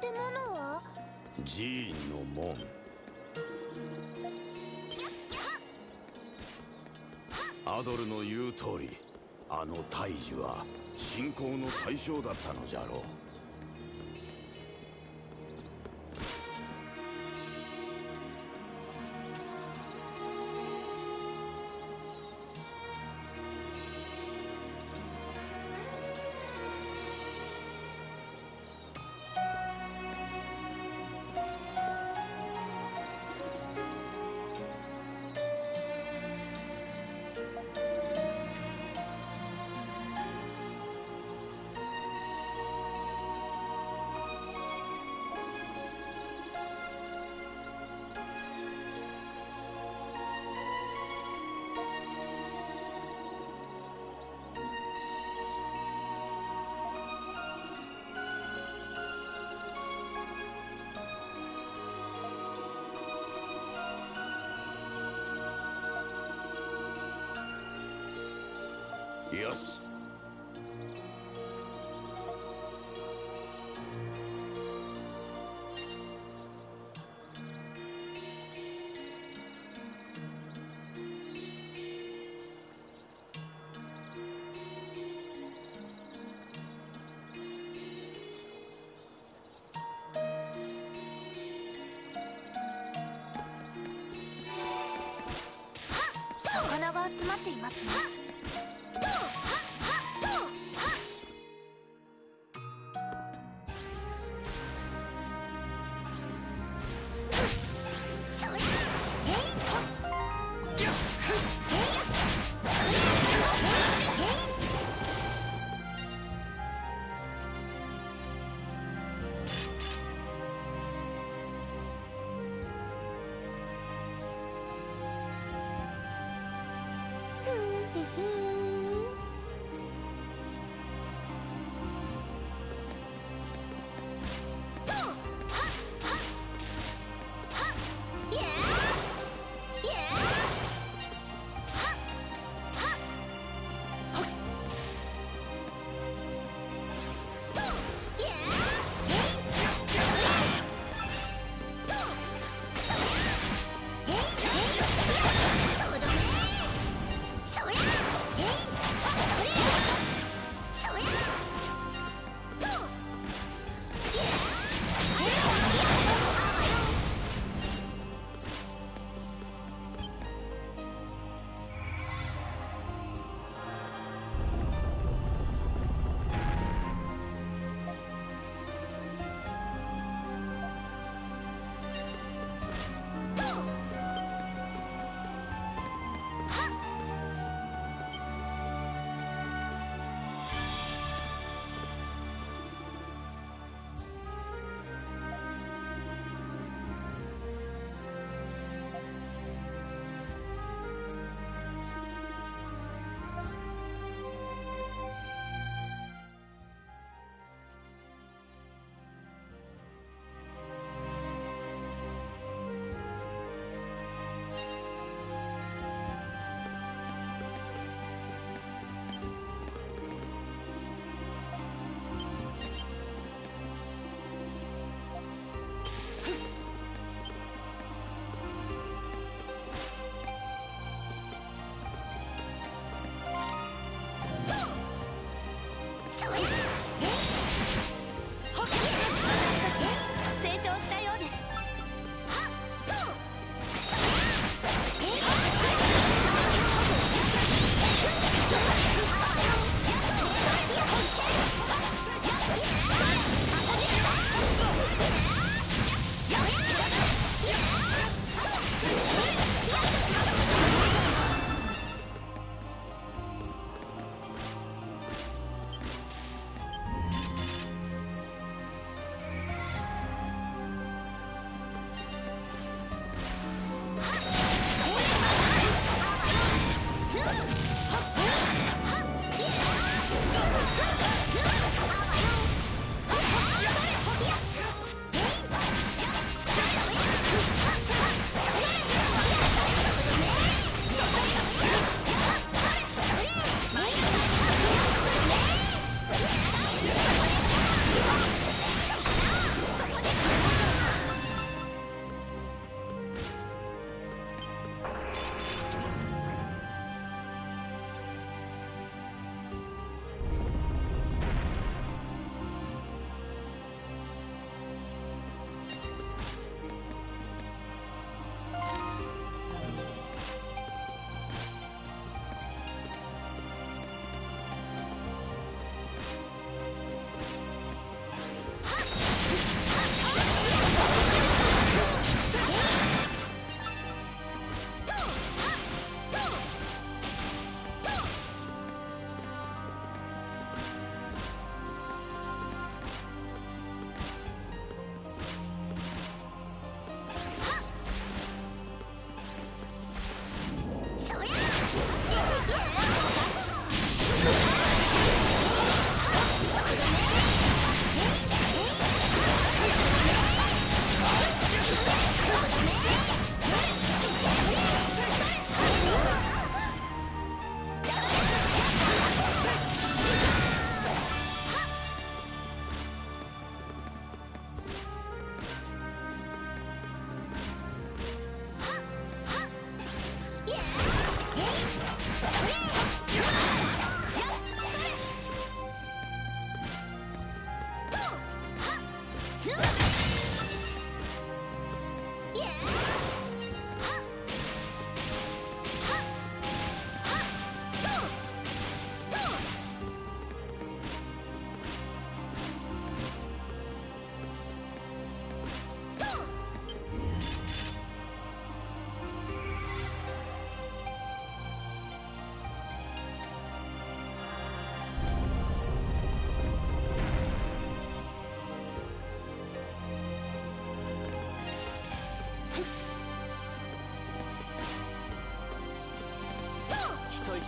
建物は？寺院の門。アドルの言う通りあの大樹は信仰の対象だったのじゃろう。魚が集まっていますね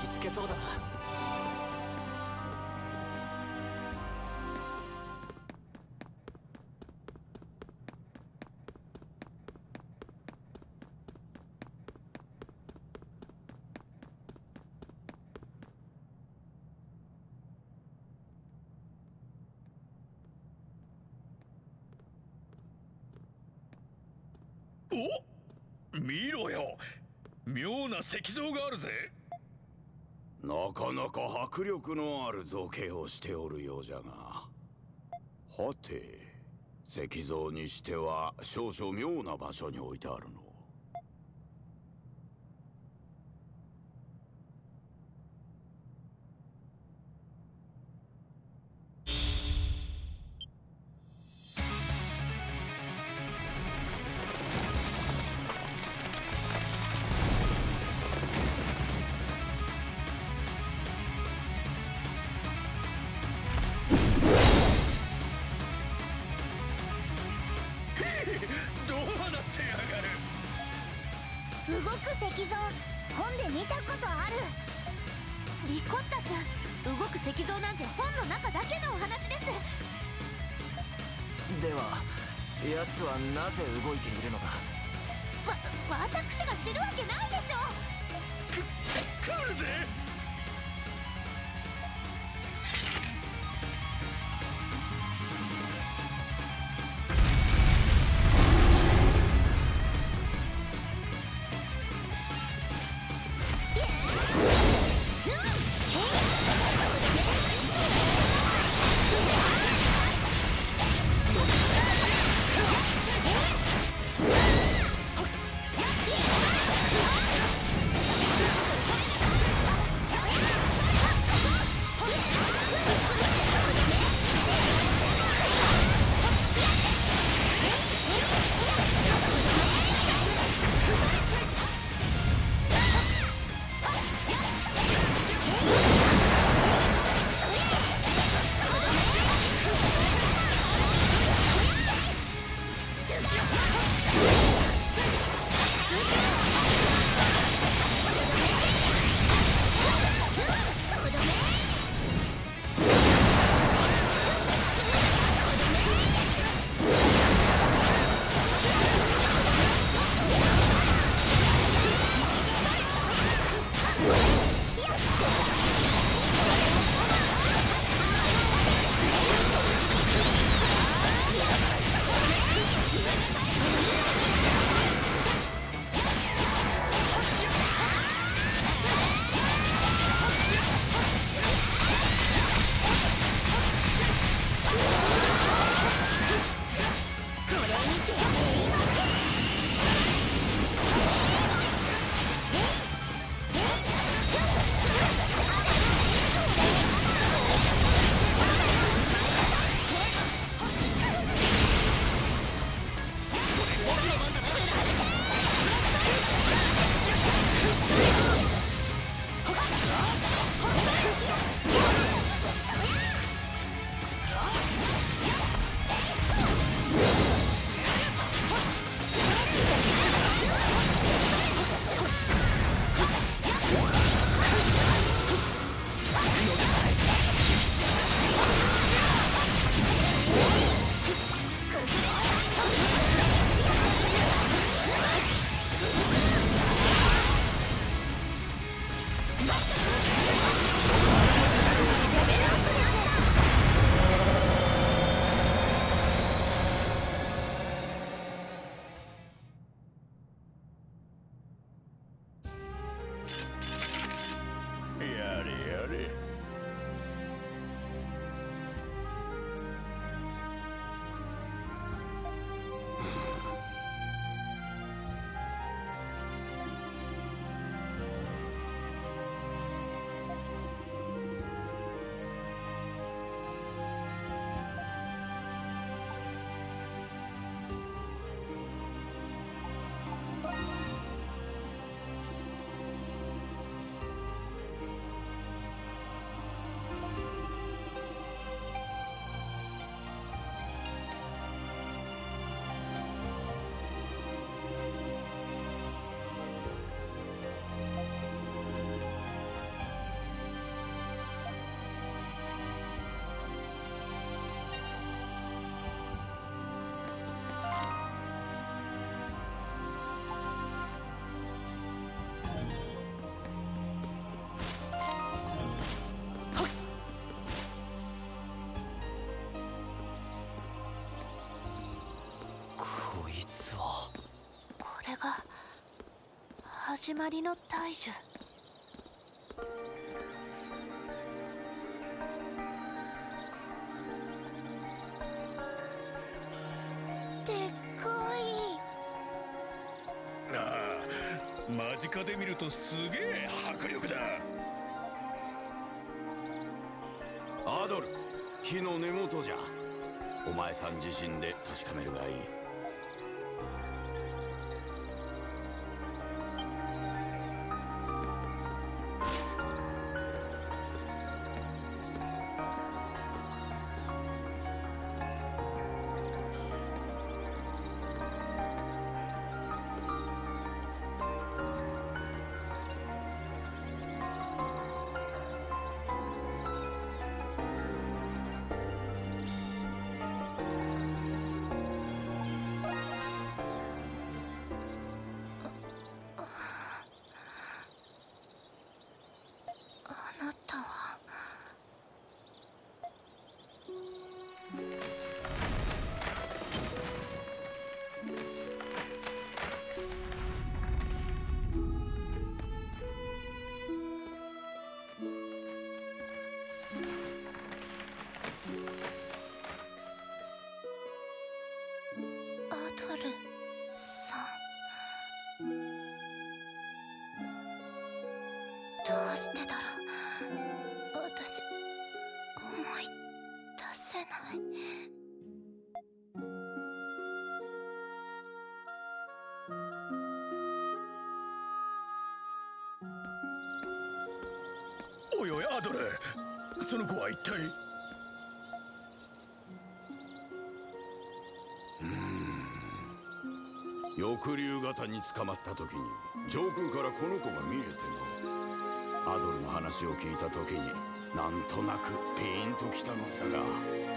つけそうだな。お見ろよ。妙な石像があるぜ。か迫力のある造形をしておるようじゃが。はて石像にしては少々妙な場所に置いてあるの。始まりの大樹。でっかい。ああ間近で見るとすげえ迫力だ。アドル火の根元じゃ。お前さん自身で確かめるがいい。おいおいアドレ。その子は一体？うん。翼竜型に捕まった時に上空からこの子が見えての。アドルの話を聞いた時になんとなくピーンときたのじゃが。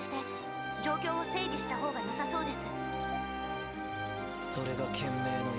して状況を整理した方が良さそうです。それが賢明な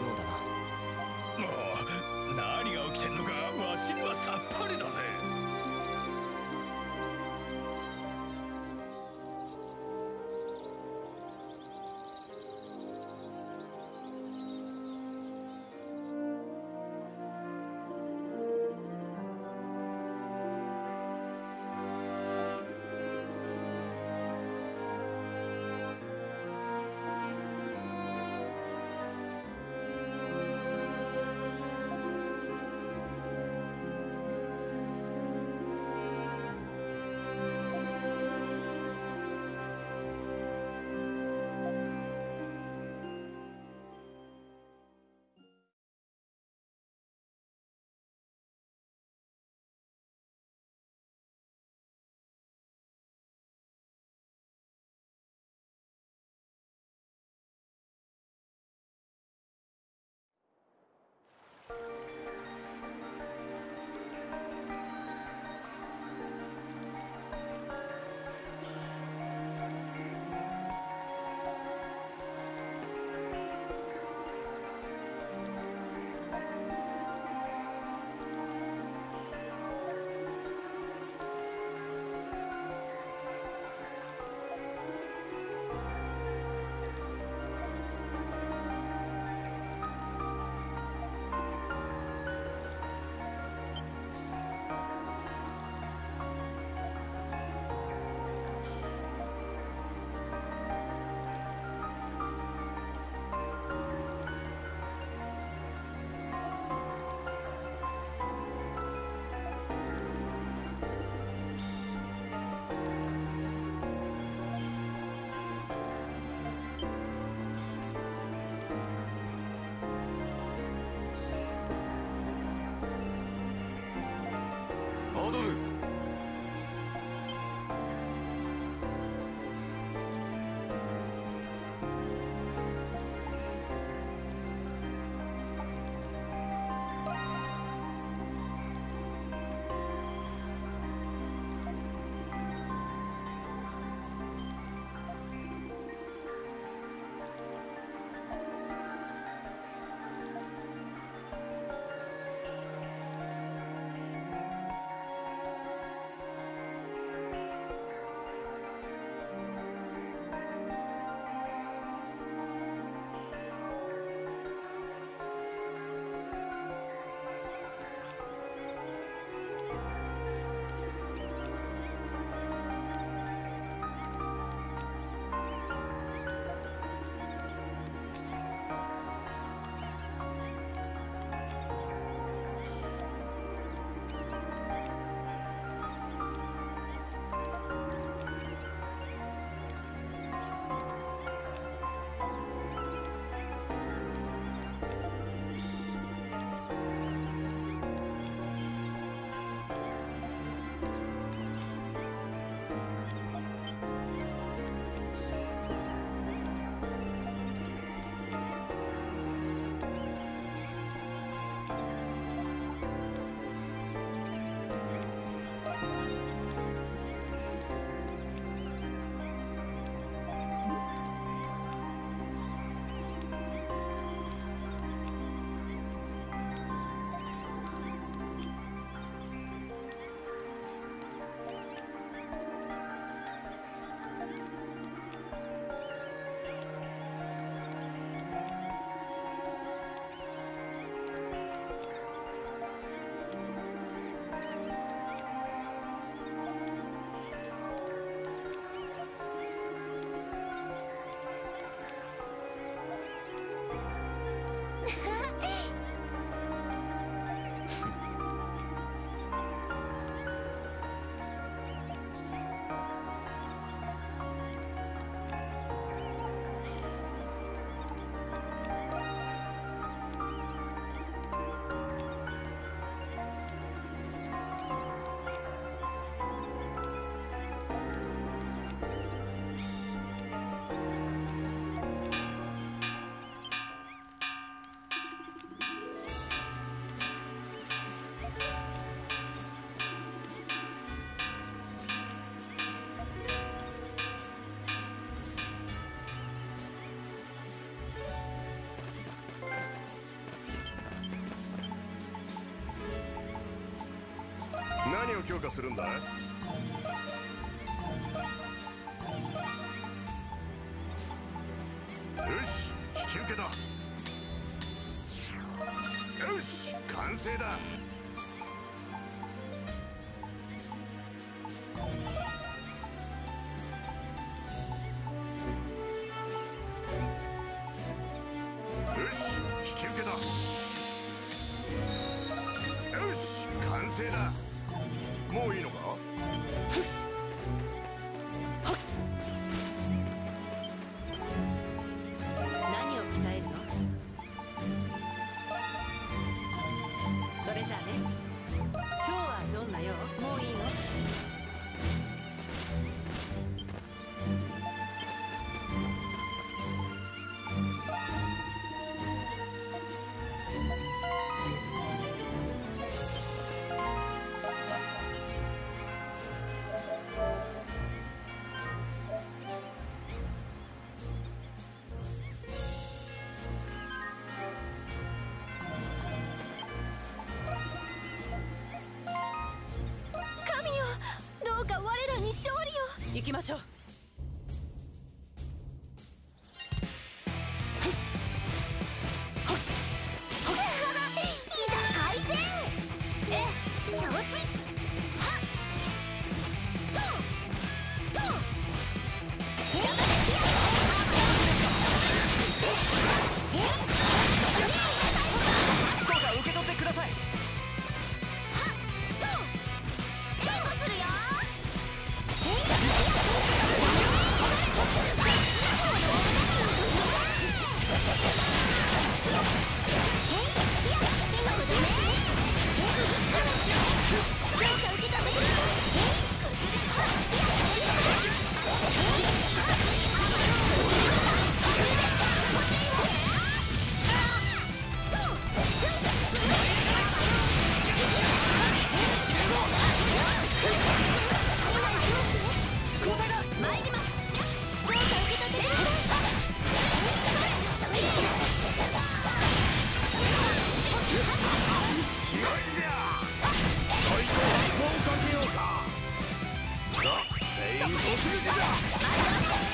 何を強化するんだ？ザ・ペイン・てフィ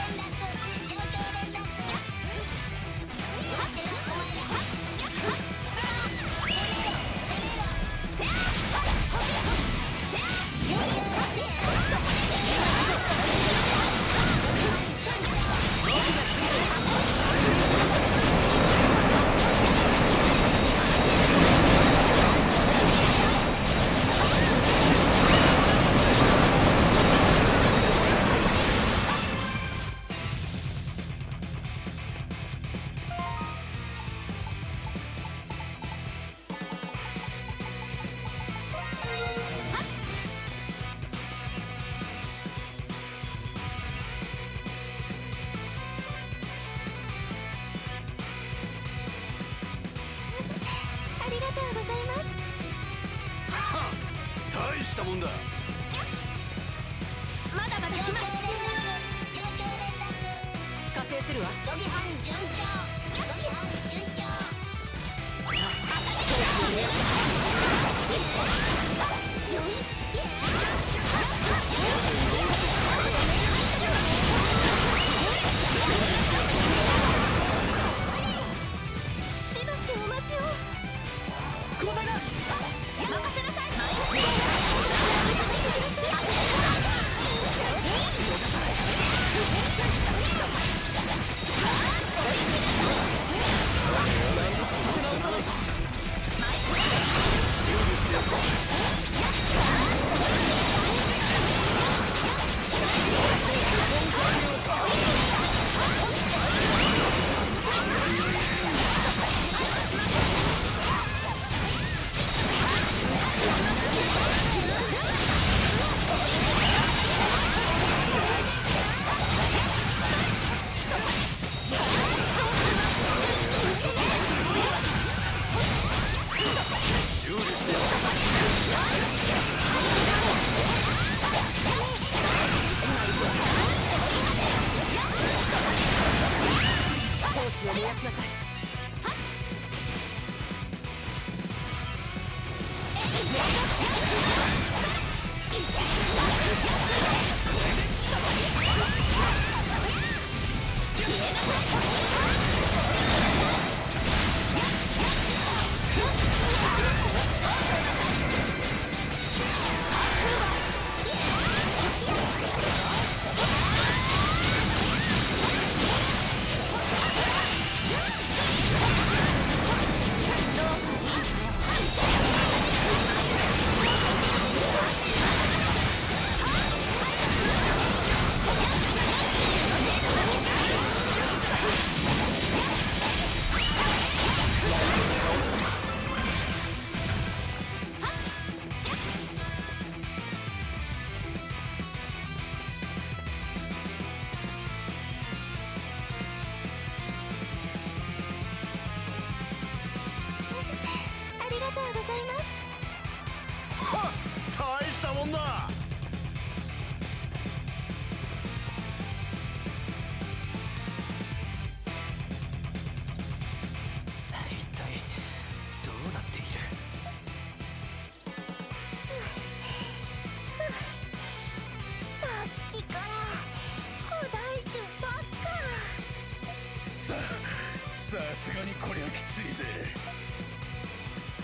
こりゃきついぜ。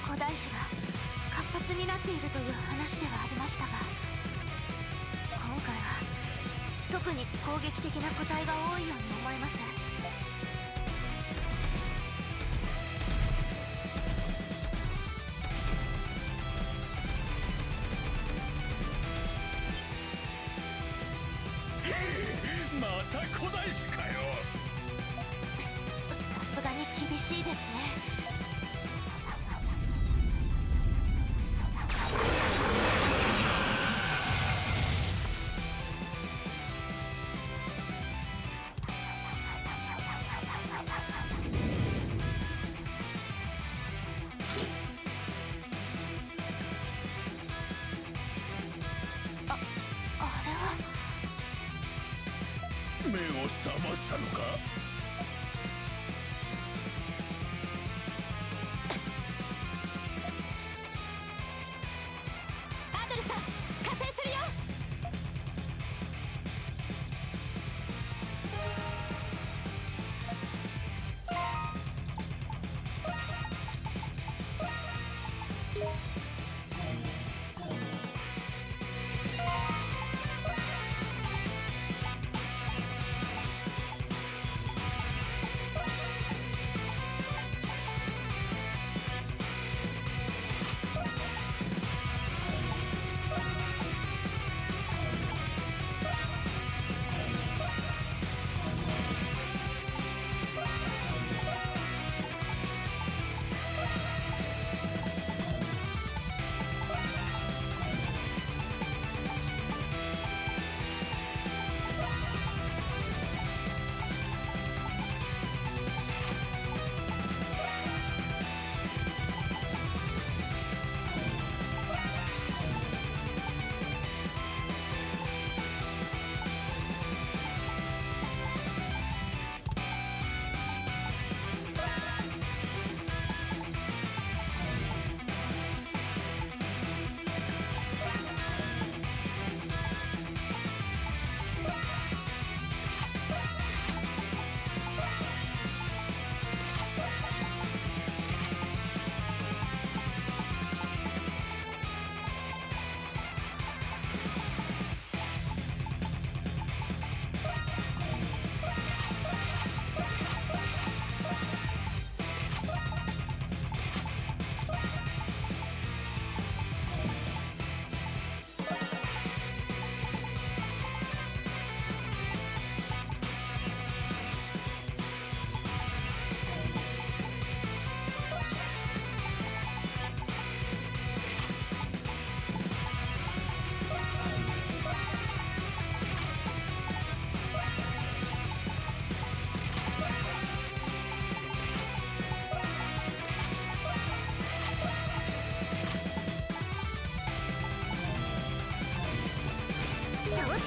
古代種が活発になっているという話ではありましたが今回は特に攻撃的な個体が多いように思えます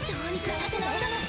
どうにか立て直さない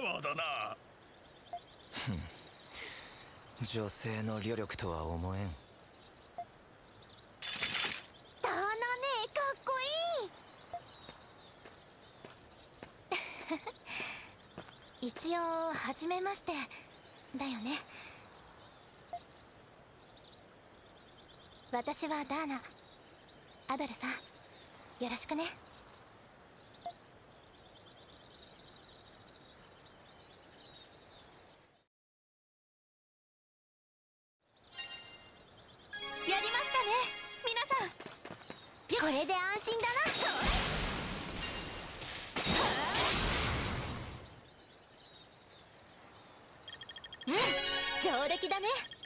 ワーだな。女性の旅力とは思えん。だなねかっこいい。一応初めましてだよね。私はダーナ。アドルさんよろしくねれで安心だな。うん。上出来だね。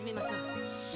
始めましょう。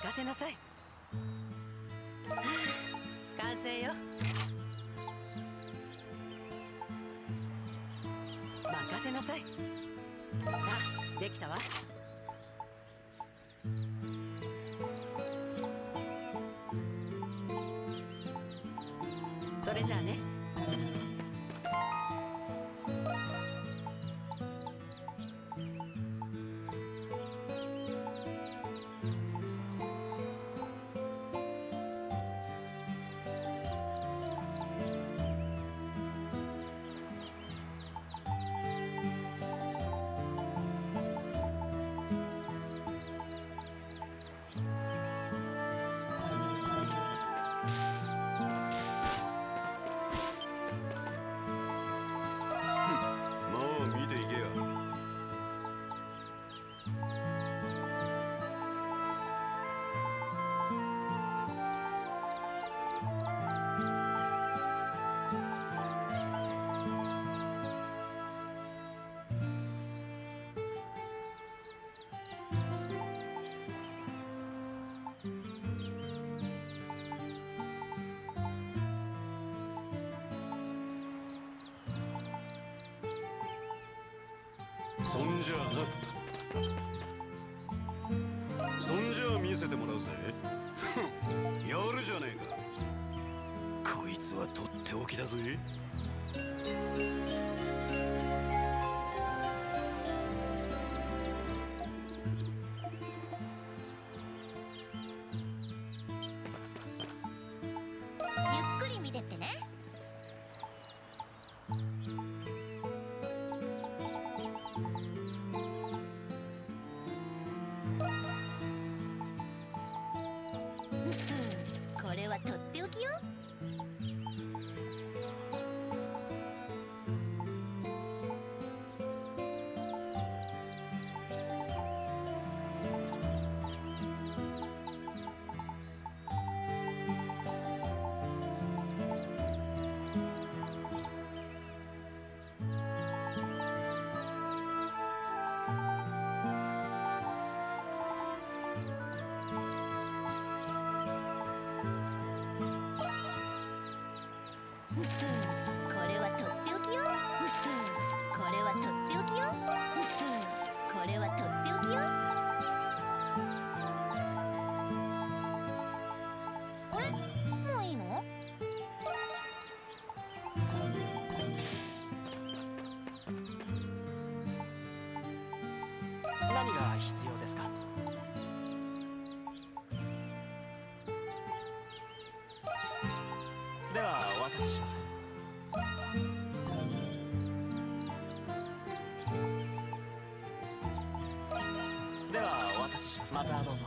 任せなさい。完成よ。任せなさい。さあできたわ。そんじゃあなそんじゃあ見せてもらうぜ。やるじゃねえか。こいつはとっておきだぜ。とっておきよ。必要ですか？ではお渡しします。ではお渡しします。またどうぞ。